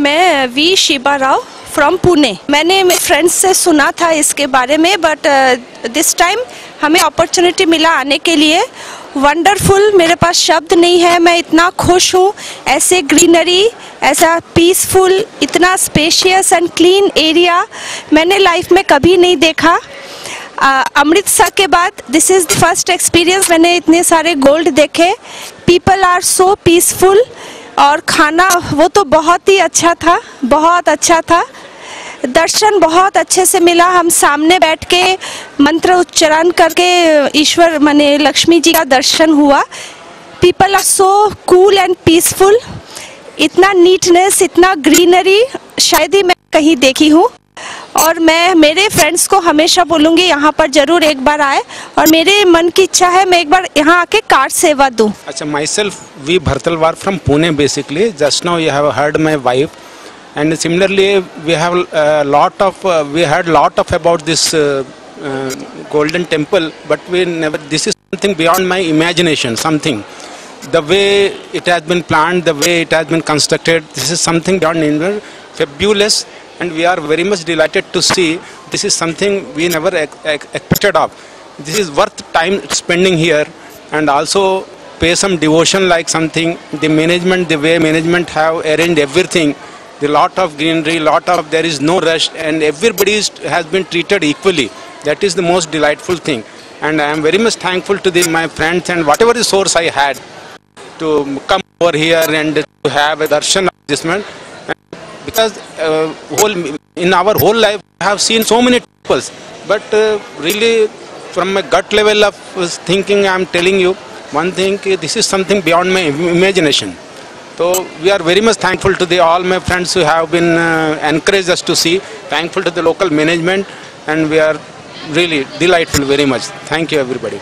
मैं V Shiba Rao from Pune मैंने मेरे फ्रेंड्स से सुना था इसके बारे में बट दिस टाइम हमें अपॉर्चुनिटी मिला आने के लिए। वंडरफुल मेरे पास शब्द नहीं है, मैं इतना खुश हूँ। ऐसे ग्रीनरी ऐसा पीसफुल इतना स्पेशियस एंड क्लीन एरिया मैंने लाइफ में कभी नहीं देखा। अमृतसर के बाद दिस इज़ फ़र्स्ट एक्सपीरियंस मैंने इतने सारे गोल्ड देखे। पीपल आर सो पीसफुल और खाना वो तो बहुत ही अच्छा था, बहुत अच्छा था। दर्शन बहुत अच्छे से मिला। हम सामने बैठ के मंत्र उच्चारण करके ईश्वर माने लक्ष्मी जी का दर्शन हुआ। People are so cool and peaceful इतना नीटनेस इतना ग्रीनरी शायद ही मैं कहीं देखी हूँ। और मैं, मेरे फ्रेंड्स को हमेशा बोलूँगी, यहाँ पर ज़रूर एक बार आए। और मेरे मन की इच्छा है, मैं एक बार यहाँ आके कार सेवा दूँ। अच्छा myself V Bhartalwar from Pune basically just now you have heard my wife and similarly we have lot of we had lot of about this golden temple but we never this is something beyond my imagination something the way it has been plan the way it has been constructed this is something beyond in fabulous and we are very much delighted to see this is something we never expected of this is worth time spending here and also pay some devotion like something the management the way management have arranged everything the lot of greenery, lot of there is no rush, and everybody is, has been treated equally. That is the most delightful thing, and I am very much thankful to the, my friends and whatever the source I had to come over here and to have a darshan of this man. Because uh, whole in our whole life, I have seen so many people, but uh, really from my gut level of thinking, I am telling you one thing: this is something beyond my imagination. So we are very much thankful to the all my friends who have been uh, encouraged us to see. Thankful to the local management, and we are really delightful very much. Thank you everybody.